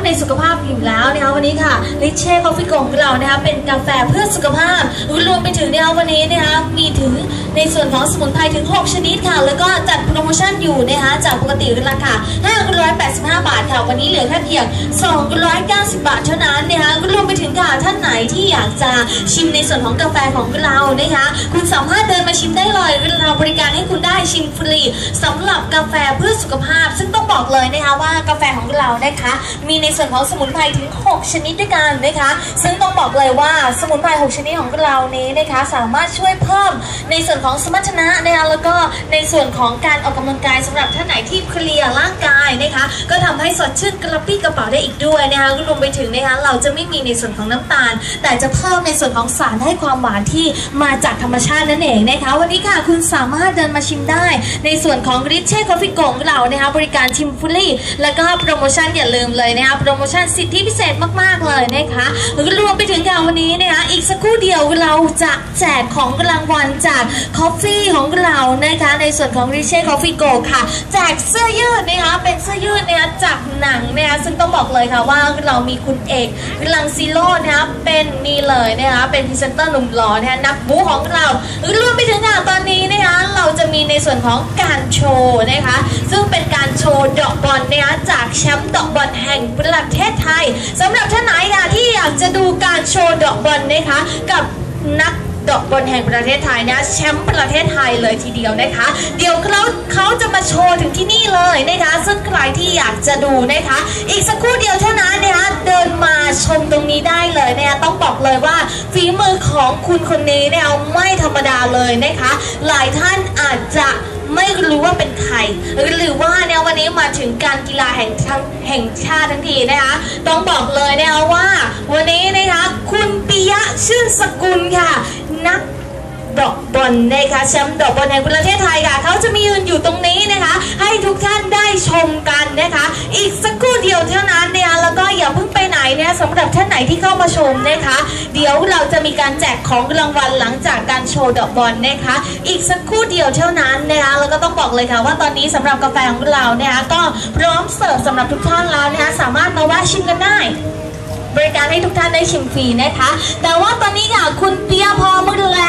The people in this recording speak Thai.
ในสุขภาพอยู่แล้วนะคะวันนี้ค่ะ Riche coffee ของเรานะคะเป็นกาแฟเพื่อสุขภาพรวมไปถึงนะคะวันนี้นะคะมีถึงในส่วนของสมุนไพรถึง 6 ชนิดค่ะ แล้วก็จัดโปรโมชั่นอยู่นะคะจากปกติราคา 585 บาทค่ะ วันนี้เหลือแค่เพียง 290 บาทเท่านั้นนะคะรวมไปถึงค่ะท่านไหนที่อยากจะชิมในส่วนของกาแฟของเรานะคะคุณสามารถเดินมาชิมได้เลยเราบริการให้คุณได้ชิมฟรีสำหรับกาแฟเพื่อสุขภาพ ซึ่งต้องบอกเลยนะคะว่ากาแฟของเรานะคะมีในส่วนของสมุนไพรถึง 6 ชนิดด้วยกันนะคะ ซึ่งต้องบอกเลยว่าสมุนไพร 6 ชนิดของเรานี้นะคะ สามารถช่วยเพิ่มในส่วนของสมรรถนะนะคะแล้วก็ในส่วนของการออกกำลังกายสำหรับท่านไหนที่เคลียร์ร่างกายนะคะ ก็ทำให้สดชื่นกระปรี้กระเป๋าได้อีกด้วยนะคะรวมไปถึงนะคะเราจะไม่มีในส่วนของน้ำตาล แต่จะเพิ่มในส่วนของสารให้ความหวานที่มาจากธรรมชาตินั่นเองนะคะ วันนี้ค่ะคุณสามารถเดินมาชิมได้ ในส่วนของ Riche กาแฟของเรานะคะบริการชิมฟรีแล้วก็โปรโมชั่นอย่าลืมเลยนะคะโปรโมชั่นสิทธิพิเศษมาก ๆ เลยนะคะรวมไปถึงค่ะวันนี้นะคะอีกสักครู่เดียวเราจะแจกของรางวัลจาก coffee ของเรานะคะในส่วนของ Riche กาแฟโกค่ะ แจกเสื้อยืดนะคะเป็นเสื้อยืดนะคะจากหนังนะคะซึ่งต้องบอกเลยค่ะว่าเรามีคุณเอกรังสิโรจน์นะคะเป็นนี่เลยนะคะเป็นพรีเซนเตอร์หนุ่มหล่อนะคะนักบู๊ของเรารวมไปถึงค่ะตอนนี้นะคะเราจะมีในส่วนของการโชว์นะคะซึ่งเป็นการโชว์เดาะบอลนะคะ จากแชมป์เดาะบอลแห่งประเทศไทยสำหรับท่านไหนค่ะที่อยากจะดูการโชว์เดาะบอลนะคะกับนักเดาะบอลแห่งประเทศไทยนะแชมป์ประเทศไทยเลยทีเดียวนะคะ เดี๋ยวเขาเขาจะมาโชว์ถึงที่นี่เลยนะคะ ซึ่งใครที่อยากจะดูนะคะ อีกสักครู่เดียวเท่านั้นนะคะเดินมาชมตรงนี้ได้เลยนะคะต้องบอกเลยว่าฝีมือของคุณคนนี้เนี่ยไม่ธรรมดาเลยนะคะ หลายท่านอาจจะ ไม่รู้ว่าเป็นใครหรือว่าเนี่ยวันนี้มาถึงการกีฬาแห่งทั้งแห่งชาติทั้งทีนะคะต้องบอกเลยนะคะว่า วันนี้นะคะคุณปิยะชื่นสกุลค่ะ นักดอกบอลนะคะแชมป์ดอกบอลแห่งประเทศไทยค่ะเขาจะมียืนอยู่ตรงนี้นะคะ ให้ทุกท่านได้ชม สำหรับท่านไหนที่เข้ามาชมนะคะ เดี๋ยวเราจะมีการแจกของรางวัลหลังจากการโชว์ดอกบอลนะคะ อีกสักครู่เดียวเท่านั้นนะคะแล้วก็ต้องบอกเลยค่ะว่าตอนนี้สำหรับกาแฟของเรานะคะก็พร้อมเสิร์ฟสำหรับทุกท่านแล้วนะคะสามารถมาว่าชิมกันได้บริการให้ทุกท่านได้ชิมฟรีนะคะ แต่ว่าตอนนี้ค่ะคุณเปียพอมือแล